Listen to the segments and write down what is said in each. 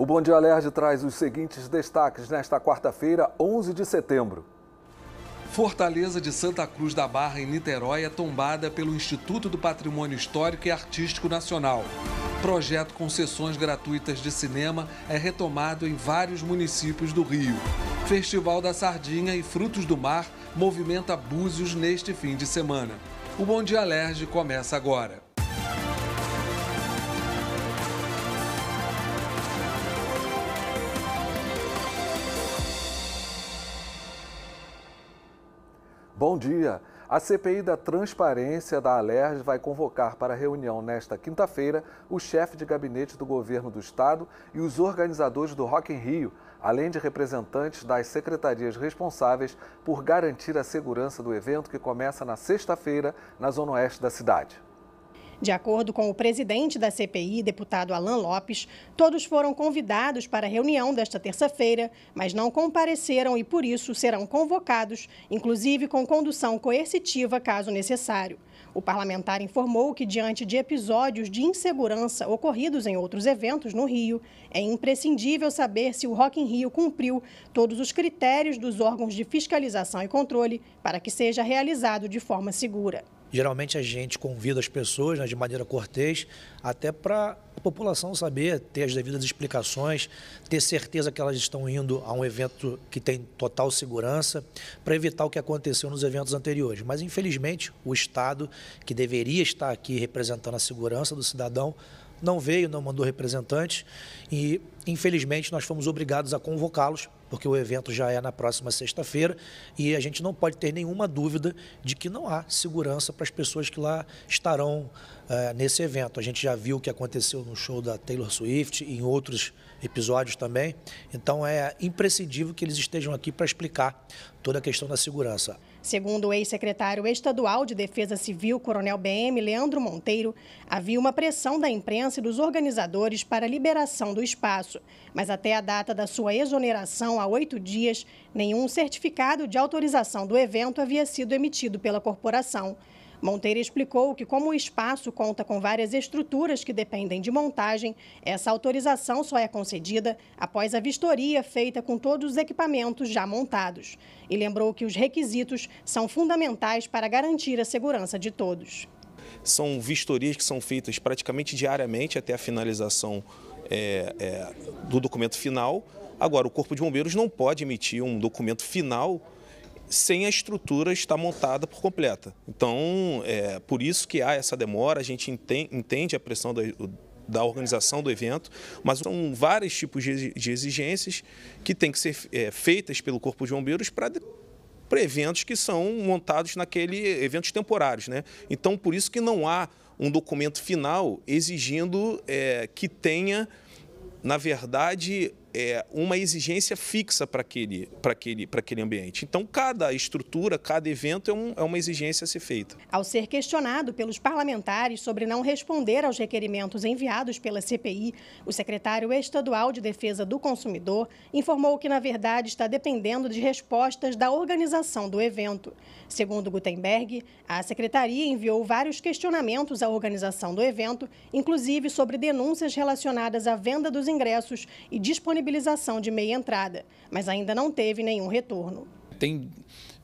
O Bom Dia Alerj traz os seguintes destaques nesta quarta-feira, 11 de setembro. Fortaleza de Santa Cruz da Barra, em Niterói, é tombada pelo Instituto do Patrimônio Histórico e Artístico Nacional. Projeto com sessões gratuitas de cinema é retomado em vários municípios do Rio. Festival da Sardinha e Frutos do Mar movimenta Búzios neste fim de semana. O Bom Dia Alerj começa agora. Bom dia. A CPI da Transparência da Alerj vai convocar para reunião nesta quinta-feira o chefe de gabinete do governo do estado e os organizadores do Rock in Rio, além de representantes das secretarias responsáveis por garantir a segurança do evento que começa na sexta-feira na zona oeste da cidade. De acordo com o presidente da CPI, deputado Alan Lopes, todos foram convidados para a reunião desta terça-feira, mas não compareceram e, por isso, serão convocados, inclusive com condução coercitiva, caso necessário. O parlamentar informou que, diante de episódios de insegurança ocorridos em outros eventos no Rio, é imprescindível saber se o Rock in Rio cumpriu todos os critérios dos órgãos de fiscalização e controle para que seja realizado de forma segura. Geralmente a gente convida as pessoas né, de maneira cortês, até para a população saber, ter as devidas explicações, ter certeza que elas estão indo a um evento que tem total segurança, para evitar o que aconteceu nos eventos anteriores. Mas, infelizmente, o Estado, que deveria estar aqui representando a segurança do cidadão, não veio, não mandou representantes e, infelizmente, nós fomos obrigados a convocá-los, porque o evento já é na próxima sexta-feira e a gente não pode ter nenhuma dúvida de que não há segurança para as pessoas que lá estarão uh, nesse evento. A gente já viu o que aconteceu no show da Taylor Swift e em outros episódios também, então é imprescindível que eles estejam aqui para explicar toda a questão da segurança. Segundo o ex-secretário estadual de Defesa Civil, Coronel BM Leandro Monteiro, havia uma pressão da imprensa e dos organizadores para a liberação do espaço, mas até a data da sua exoneração, há oito dias, nenhum certificado de autorização do evento havia sido emitido pela corporação. Monteiro explicou que, como o espaço conta com várias estruturas que dependem de montagem, essa autorização só é concedida após a vistoria feita com todos os equipamentos já montados. E lembrou que os requisitos são fundamentais para garantir a segurança de todos. São vistorias que são feitas praticamente diariamente até a finalização é, é, do documento final. Agora, o Corpo de Bombeiros não pode emitir um documento final sem a estrutura estar montada por completa. Então, é por isso que há essa demora, a gente entende a pressão da, da organização do evento, mas são vários tipos de, exigências que têm que ser é, feitas pelo Corpo de Bombeiros para para eventos que são montados naquele eventos temporários, né? Então por isso que não há um documento final exigindo é, que tenha, na verdade, é, uma exigência fixa para aquele, aquele, aquele ambiente. Então, cada estrutura, cada evento é, um, é uma exigência a ser feita. Ao ser questionado pelos parlamentares sobre não responder aos requerimentos enviados pela CPI, o secretário estadual de Defesa do Consumidor informou que, na verdade, está dependendo de respostas da organização do evento. Segundo Gutenberg, a secretaria enviou vários questionamentos à organização do evento, inclusive sobre denúncias relacionadas à venda dos ingressos e disponibilidade disponibilização de meia entrada, mas ainda não teve nenhum retorno. Tem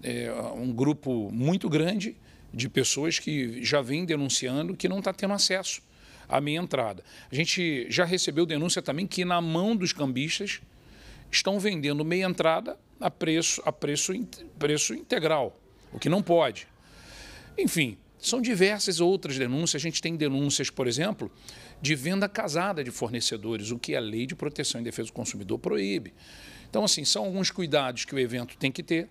é, um grupo muito grande de pessoas que já vem denunciando que não está tendo acesso à meia entrada. A gente já recebeu denúncia também que na mão dos cambistas estão vendendo meia entrada a preço, a preço, preço integral, o que não pode. Enfim, são diversas outras denúncias. A gente tem denúncias, por exemplo, de venda casada de fornecedores, o que a Lei de Proteção e Defesa do Consumidor proíbe. Então, assim, são alguns cuidados que o evento tem que ter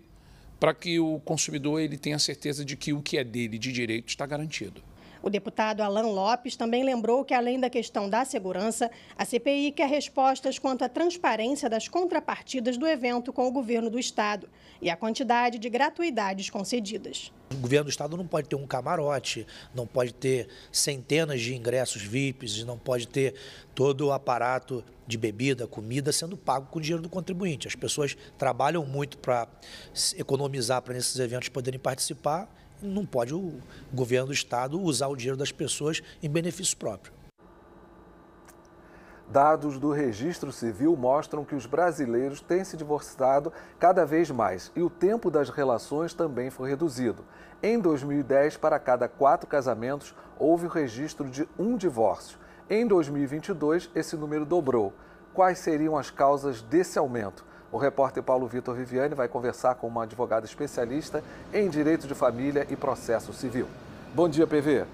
para que o consumidor ele tenha certeza de que o que é dele de direito está garantido. O deputado Alan Lopes também lembrou que, além da questão da segurança, a CPI quer respostas quanto à transparência das contrapartidas do evento com o governo do Estado e a quantidade de gratuidades concedidas. O governo do Estado não pode ter um camarote, não pode ter centenas de ingressos VIPs, não pode ter todo o aparato de bebida, comida sendo pago com o dinheiro do contribuinte. As pessoas trabalham muito para economizar para nesses eventos poderem participar não pode o governo do Estado usar o dinheiro das pessoas em benefício próprio. Dados do registro civil mostram que os brasileiros têm se divorciado cada vez mais e o tempo das relações também foi reduzido. Em 2010, para cada quatro casamentos, houve o registro de um divórcio. Em 2022, esse número dobrou. Quais seriam as causas desse aumento? O repórter Paulo Vitor Viviane vai conversar com uma advogada especialista em direito de família e processo civil. Bom dia, PV.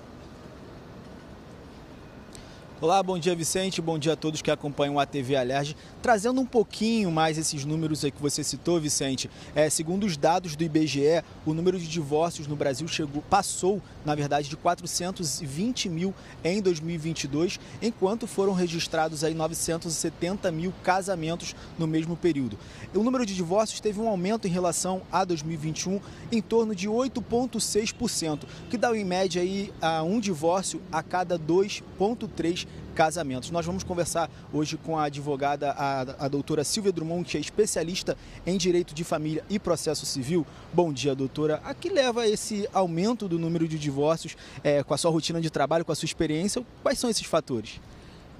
Olá, bom dia Vicente, bom dia a todos que acompanham a TV Alerj. Trazendo um pouquinho mais esses números aí que você citou, Vicente, é, segundo os dados do IBGE, o número de divórcios no Brasil chegou, passou, na verdade, de 420 mil em 2022, enquanto foram registrados aí 970 mil casamentos no mesmo período. O número de divórcios teve um aumento em relação a 2021 em torno de 8,6%, que dá em média aí a um divórcio a cada 2,3 casamentos. Nós vamos conversar hoje com a advogada, a, a doutora Silvia Drummond, que é especialista em direito de família e processo civil. Bom dia, doutora. A que leva esse aumento do número de divórcios é, com a sua rotina de trabalho, com a sua experiência? Quais são esses fatores?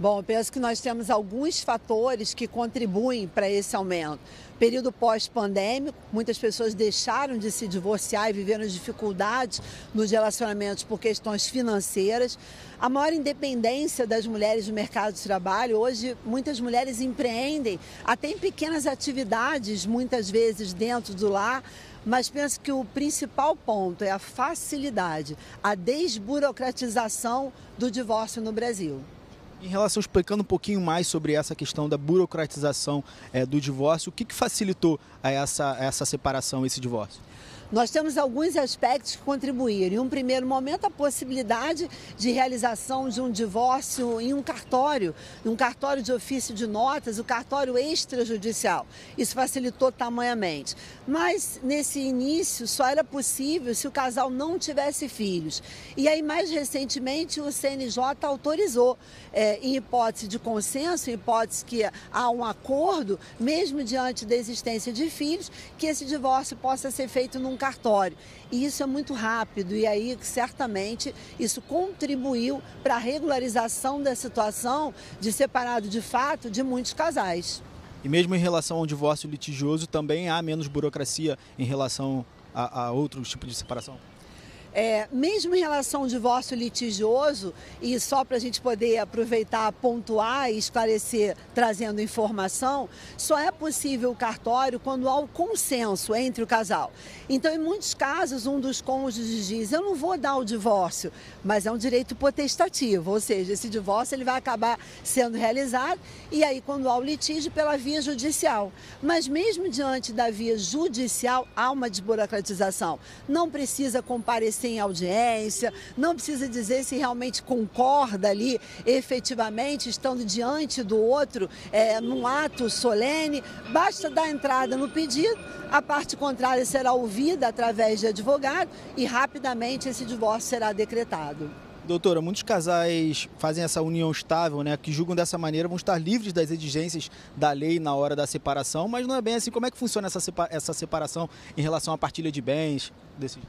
Bom, eu penso que nós temos alguns fatores que contribuem para esse aumento. Período pós-pandêmico, muitas pessoas deixaram de se divorciar e viveram dificuldades nos relacionamentos por questões financeiras. A maior independência das mulheres no mercado de trabalho, hoje muitas mulheres empreendem até em pequenas atividades, muitas vezes dentro do lar, mas penso que o principal ponto é a facilidade, a desburocratização do divórcio no Brasil. Em relação, explicando um pouquinho mais sobre essa questão da burocratização é, do divórcio, o que, que facilitou essa, essa separação, esse divórcio? Nós temos alguns aspectos que contribuíram. Em um primeiro momento, a possibilidade de realização de um divórcio em um cartório, um cartório de ofício de notas, o cartório extrajudicial. Isso facilitou tamanhamente. Mas nesse início só era possível se o casal não tivesse filhos. E aí, mais recentemente, o CNJ autorizou, é, em hipótese de consenso, em hipótese que há um acordo, mesmo diante da existência de filhos, que esse divórcio possa ser feito num cartório. E isso é muito rápido e aí certamente isso contribuiu para a regularização da situação de separado de fato de muitos casais. E mesmo em relação ao divórcio litigioso, também há menos burocracia em relação a, a outros tipos de separação? É, mesmo em relação ao divórcio litigioso, e só para a gente poder aproveitar, pontuar e esclarecer, trazendo informação, só é possível o cartório quando há o consenso entre o casal. Então, em muitos casos, um dos cônjuges diz: Eu não vou dar o divórcio, mas é um direito potestativo, ou seja, esse divórcio ele vai acabar sendo realizado, e aí, quando há o litígio, pela via judicial. Mas, mesmo diante da via judicial, há uma desburocratização. Não precisa comparecer sem audiência, não precisa dizer se realmente concorda ali efetivamente, estando diante do outro é, num ato solene. Basta dar entrada no pedido, a parte contrária será ouvida através de advogado e rapidamente esse divórcio será decretado. Doutora, muitos casais fazem essa união estável, né, que julgam dessa maneira, vão estar livres das exigências da lei na hora da separação, mas não é bem assim. Como é que funciona essa, separação em relação à partilha de bens? Desse...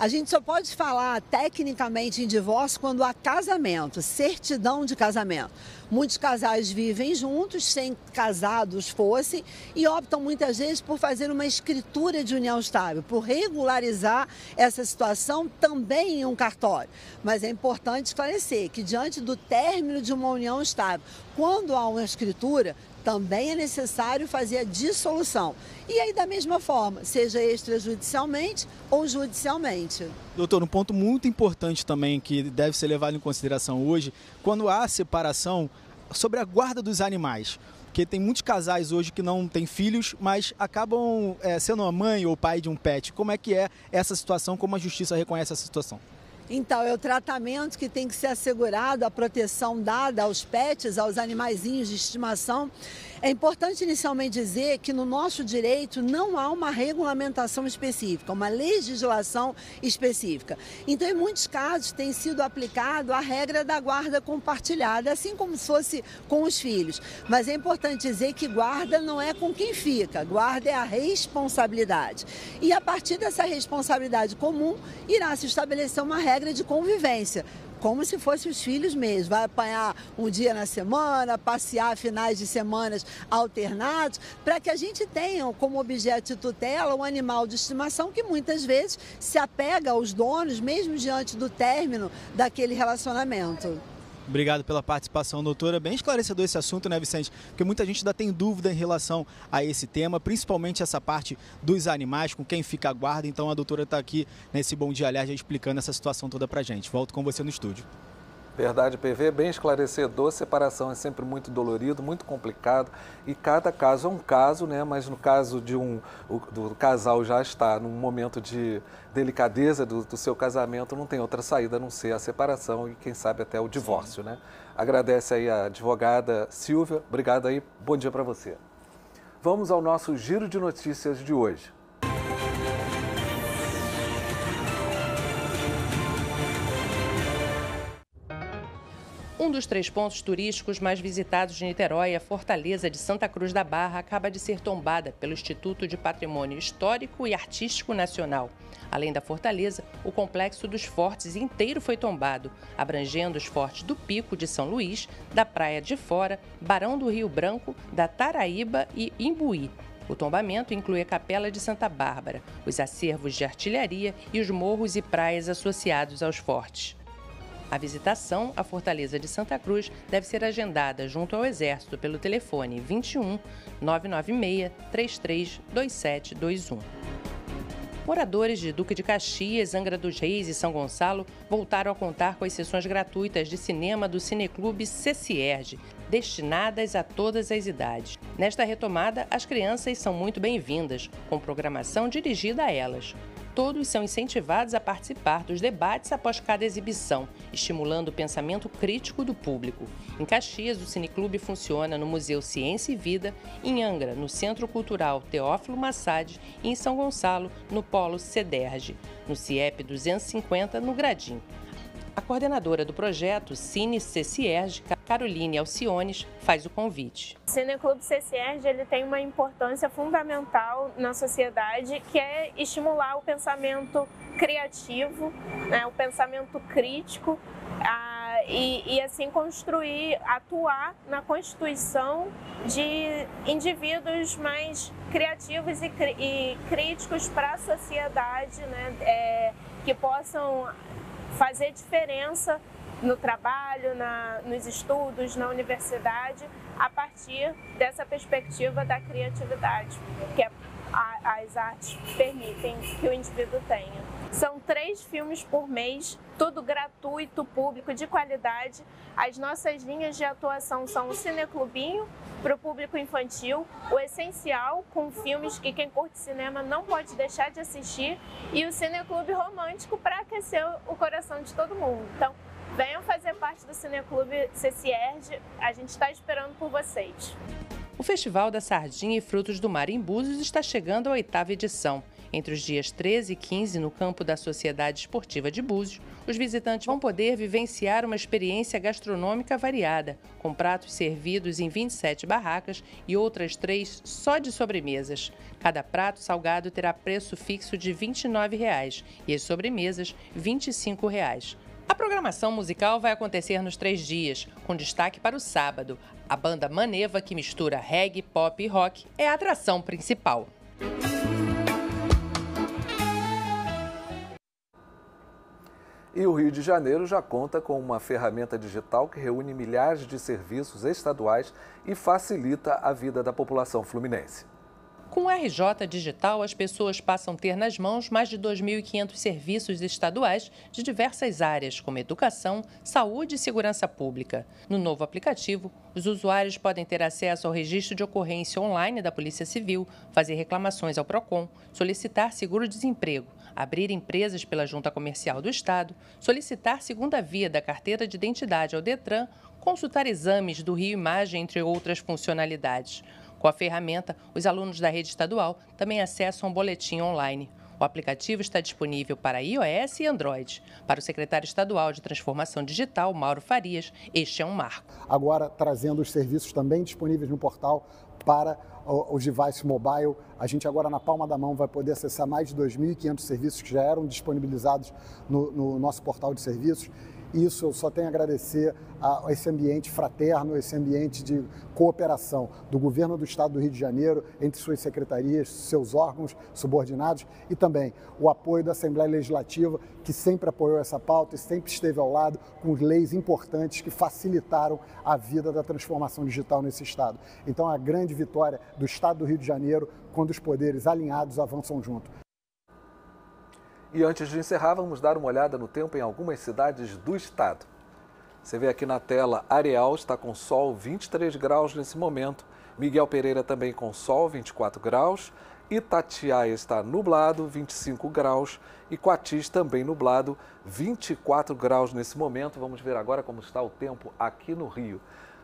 A gente só pode falar tecnicamente em divórcio quando há casamento, certidão de casamento. Muitos casais vivem juntos, sem casados fossem, e optam muitas vezes por fazer uma escritura de união estável, por regularizar essa situação também em um cartório. Mas é importante esclarecer que, diante do término de uma união estável, quando há uma escritura, também é necessário fazer a dissolução. E aí, da mesma forma, seja extrajudicialmente ou judicialmente. Doutor, um ponto muito importante também que deve ser levado em consideração hoje, quando há separação, sobre a guarda dos animais. Porque tem muitos casais hoje que não têm filhos, mas acabam é, sendo a mãe ou pai de um pet. Como é que é essa situação? Como a justiça reconhece essa situação? Então, é o tratamento que tem que ser assegurado, a proteção dada aos pets, aos animaizinhos de estimação. É importante inicialmente dizer que no nosso direito não há uma regulamentação específica, uma legislação específica. Então, em muitos casos, tem sido aplicado a regra da guarda compartilhada, assim como se fosse com os filhos. Mas é importante dizer que guarda não é com quem fica, guarda é a responsabilidade. E a partir dessa responsabilidade comum, irá se estabelecer uma regra de convivência como se fossem os filhos mesmo. Vai apanhar um dia na semana, passear finais de semanas alternados, para que a gente tenha como objeto de tutela um animal de estimação que muitas vezes se apega aos donos, mesmo diante do término daquele relacionamento. Obrigado pela participação, doutora. Bem esclarecedor esse assunto, né, Vicente? Porque muita gente ainda tem dúvida em relação a esse tema, principalmente essa parte dos animais, com quem fica a guarda. Então a doutora está aqui nesse Bom Dia Aliás explicando essa situação toda pra gente. Volto com você no estúdio. Verdade, PV, bem esclarecedor. Separação é sempre muito dolorido, muito complicado e cada caso é um caso, né? Mas no caso de um o, do casal já está num momento de delicadeza do, do, seu casamento, não tem outra saída a não ser a separação e quem sabe até o divórcio, né? Agradece aí a advogada Silvia. Obrigado aí. Bom dia para você. Vamos ao nosso giro de notícias de hoje. Um dos três pontos turísticos mais visitados de Niterói, a Fortaleza de Santa Cruz da Barra, acaba de ser tombada pelo Instituto de Patrimônio Histórico e Artístico Nacional. Além da fortaleza, o complexo dos fortes inteiro foi tombado, abrangendo os fortes do Pico de São Luís, da Praia de Fora, Barão do Rio Branco, da Taraíba e Imbuí. O tombamento inclui a Capela de Santa Bárbara, os acervos de artilharia e os morros e praias associados aos fortes. A visitação à Fortaleza de Santa Cruz deve ser agendada junto ao Exército pelo telefone 21 996 332721. Moradores de Duque de Caxias, Angra dos Reis e São Gonçalo voltaram a contar com as sessões gratuitas de cinema do Cineclube CCERG, destinadas a todas as idades. Nesta retomada, as crianças são muito bem-vindas, com programação dirigida a elas todos são incentivados a participar dos debates após cada exibição, estimulando o pensamento crítico do público. Em Caxias, o Cineclube funciona no Museu Ciência e Vida, em Angra, no Centro Cultural Teófilo Massad e em São Gonçalo, no Polo Cederge, no CIEP 250, no Gradim. A coordenadora do projeto, Cine CCERG, Caroline Alciones, faz o convite. O Cineclube CCERG ele tem uma importância fundamental na sociedade, que é estimular o pensamento criativo, né, o pensamento crítico, ah, e, e, assim construir, atuar na constituição de indivíduos mais criativos e, e críticos para a sociedade, né, é, que possam fazer diferença no trabalho, na, nos estudos, na universidade, a partir dessa perspectiva da criatividade, que a, as artes permitem que o indivíduo tenha. São três filmes por mês, tudo gratuito, público, de qualidade. As nossas linhas de atuação são o Cineclubinho, para o público infantil, o Essencial, com filmes que quem curte cinema não pode deixar de assistir, e o Cineclube Romântico, para aquecer o coração de todo mundo. Então, venham fazer parte do Cineclube CCERG, a gente está esperando por vocês. O Festival da Sardinha e Frutos do Mar em Búzios está chegando à oitava edição. Entre os dias 13 e 15, no campo da Sociedade Esportiva de Búzios, os visitantes vão poder vivenciar uma experiência gastronômica variada, com pratos servidos em 27 barracas e outras três só de sobremesas. Cada prato salgado terá preço fixo de 29 reais, e as sobremesas 25 reais. A programação musical vai acontecer nos três dias, com destaque para o sábado. A banda Maneva, que mistura reggae, pop e rock, é a atração principal. E o Rio de Janeiro já conta com uma ferramenta digital que reúne milhares de serviços estaduais e facilita a vida da população fluminense. Com o RJ Digital, as pessoas passam a ter nas mãos mais de 2.500 serviços estaduais de diversas áreas, como educação, saúde e segurança pública. No novo aplicativo, os usuários podem ter acesso ao registro de ocorrência online da Polícia Civil, fazer reclamações ao PROCON, solicitar seguro-desemprego, abrir empresas pela Junta Comercial do Estado, solicitar segunda via da carteira de identidade ao Detran, consultar exames do Rio Imagem, entre outras funcionalidades. Com a ferramenta, os alunos da rede estadual também acessam um boletim online. O aplicativo está disponível para iOS e Android. Para o secretário estadual de Transformação Digital, Mauro Farias, este é um marco. Agora, trazendo os serviços também disponíveis no portal para os devices mobile. A gente agora na palma da mão vai poder acessar mais de 2.500 serviços que já eram disponibilizados no, no nosso portal de serviços Isso eu só tenho a agradecer a esse ambiente fraterno, esse ambiente de cooperação do governo do Estado do Rio de Janeiro, entre suas secretarias, seus órgãos subordinados e também o apoio da Assembleia Legislativa, que sempre apoiou essa pauta e sempre esteve ao lado com leis importantes que facilitaram a vida da transformação digital nesse Estado. Então, a grande vitória do Estado do Rio de Janeiro quando os poderes alinhados avançam junto. E antes de encerrar, vamos dar uma olhada no tempo em algumas cidades do estado. Você vê aqui na tela, Areal está com sol 23 graus nesse momento, Miguel Pereira também com sol 24 graus, Itatiaia está nublado 25 graus e Coatis também nublado 24 graus nesse momento. Vamos ver agora como está o tempo aqui no Rio.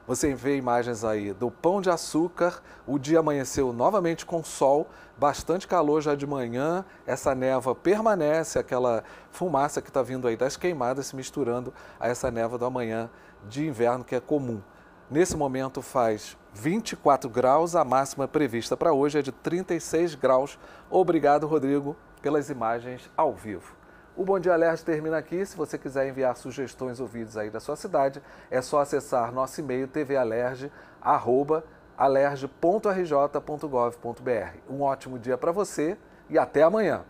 Você vê imagens aí do Pão de Açúcar. O dia amanheceu novamente com sol, bastante calor já de manhã. Essa névoa permanece, aquela fumaça que está vindo aí das queimadas se misturando a essa névoa do amanhã de inverno que é comum. Nesse momento faz 24 graus, a máxima prevista para hoje é de 36 graus. Obrigado, Rodrigo, pelas imagens ao vivo. O Bom Dia Alerj termina aqui. Se você quiser enviar sugestões ou vídeos aí da sua cidade, é só acessar nosso e-mail tvalerj.alerj.rj.gov.br. Um ótimo dia para você e até amanhã.